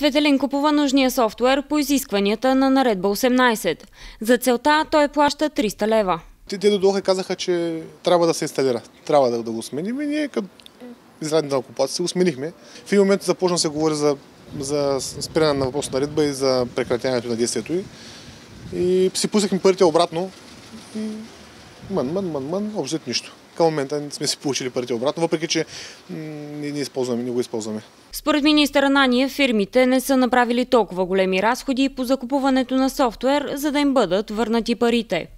Цветелин купува нужния софтуер по изискванията на наредба 18. За целта той плаща 300 лева. Те, те дойдоха и казаха, че трябва да се инсталира. Трябва да, го сменим и ние като израдни окупации се го сменихме. В един момент започна да се говори за, за спиране на въпрос на редба и за прекратяването на действието й. И си пуснахме парите обратно и мън, мън, мън, мън, общо нищо. Към момента не сме си получили парите обратно, въпреки че не, не, използваме, не го използваме. Според министър Анания, фирмите не са направили толкова големи разходи по закупуването на софтуер, за да им бъдат върнати парите.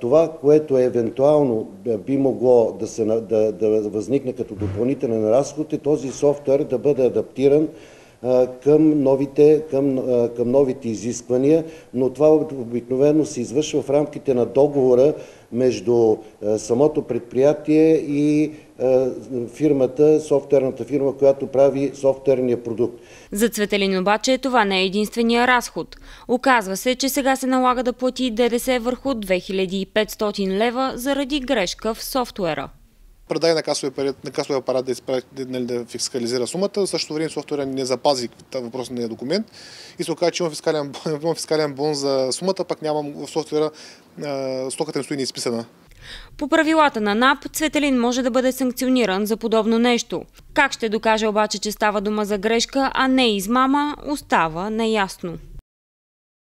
Това, което евентуално би могло да, се, да, да възникне като допълнителен разход е този софтуер да бъде адаптиран към новите, към, към новите изисквания, но това обикновено се извършва в рамките на договора между самото предприятие и фирмата, софтуерната фирма, която прави софтуерния продукт. За Цветелин обаче това не е единствения разход. Оказва се, че сега се налага да плати ДДС върху 2500 лева заради грешка в софтуера предай на касовия, апарат, на касовия апарат да, изправи, нали, да фискализира сумата. В същото време софтуера не запази въпросния документ и се оказа, че има фискален, има фискален бон за сумата, пък нямам в софтуера стоката не стои неизписана. По правилата на НАП, Цветелин може да бъде санкциониран за подобно нещо. Как ще докаже обаче, че става дума за грешка, а не измама, остава неясно.